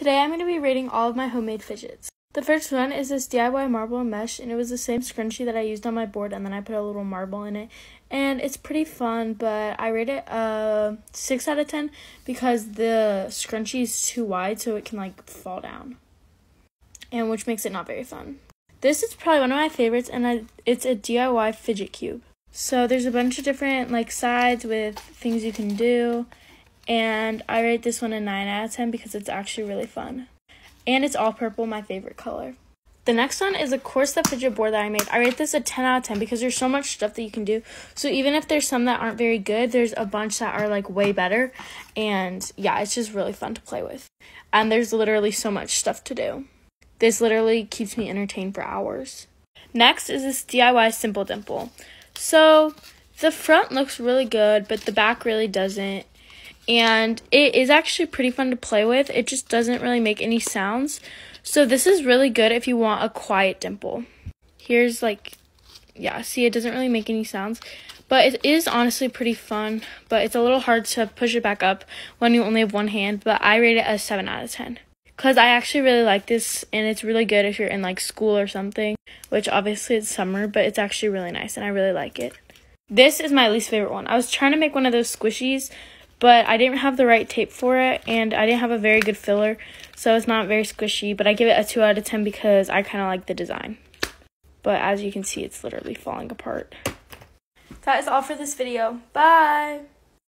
Today I'm going to be rating all of my homemade fidgets. The first one is this DIY marble mesh, and it was the same scrunchie that I used on my board, and then I put a little marble in it. And it's pretty fun, but I rate it a 6 out of 10 because the scrunchie is too wide, so it can like fall down, and which makes it not very fun. This is probably one of my favorites, and I, it's a DIY fidget cube. So there's a bunch of different like sides with things you can do and I rate this one a 9 out of 10 because it's actually really fun. And it's all purple, my favorite color. The next one is a Corsa fidget board that I made. I rate this a 10 out of 10 because there's so much stuff that you can do. So even if there's some that aren't very good, there's a bunch that are like way better. And yeah, it's just really fun to play with. And there's literally so much stuff to do. This literally keeps me entertained for hours. Next is this DIY Simple Dimple. So the front looks really good, but the back really doesn't and it is actually pretty fun to play with. It just doesn't really make any sounds. So this is really good if you want a quiet dimple. Here's like, yeah, see it doesn't really make any sounds. But it is honestly pretty fun, but it's a little hard to push it back up when you only have one hand, but I rate it a 7 out of 10. Because I actually really like this, and it's really good if you're in like school or something, which obviously it's summer, but it's actually really nice, and I really like it. This is my least favorite one. I was trying to make one of those squishies, but I didn't have the right tape for it and I didn't have a very good filler, so it's not very squishy, but I give it a 2 out of 10 because I kind of like the design. But as you can see, it's literally falling apart. That is all for this video. Bye!